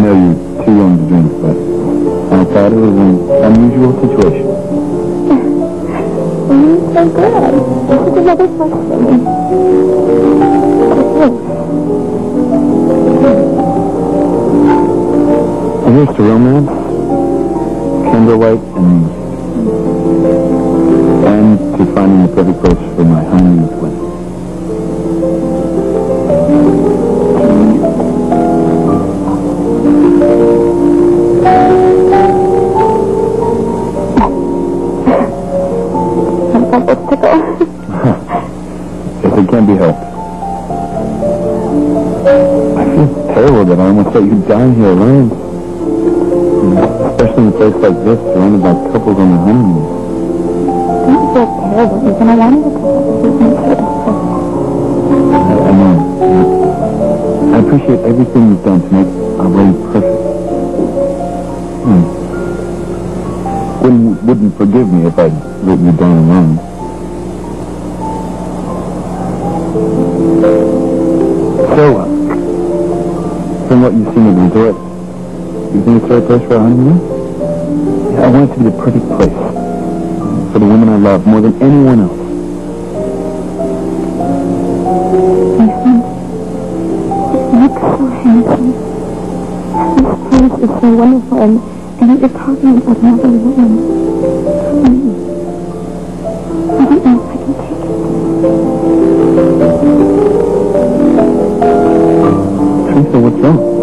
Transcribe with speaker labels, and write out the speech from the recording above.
Speaker 1: I know you're too young to drink, but I thought it was an unusual situation.
Speaker 2: I'm so glad. This is another first for me.
Speaker 1: Here's to romance, White, and and to finding the perfect place for my honeymoon with can be helped. I feel terrible that I almost let you down here alone. Especially in a place like this, surrounded by couples on their honeymoon.
Speaker 2: Don't feel terrible, Ethan. I wanted to up.
Speaker 1: I, I know. I appreciate everything you've done to make our wedding perfect. Hmm. Wouldn't, wouldn't forgive me if I'd let you down alone. From what you've seen at the resort, you think it's the right place for a honeymoon? Yeah, I want it to be the perfect place. For the woman I love more than anyone else.
Speaker 2: Ethan, so handsome. This place is so wonderful, and, and you're talking about another woman. I don't know if I can take it.
Speaker 1: 그렇죠.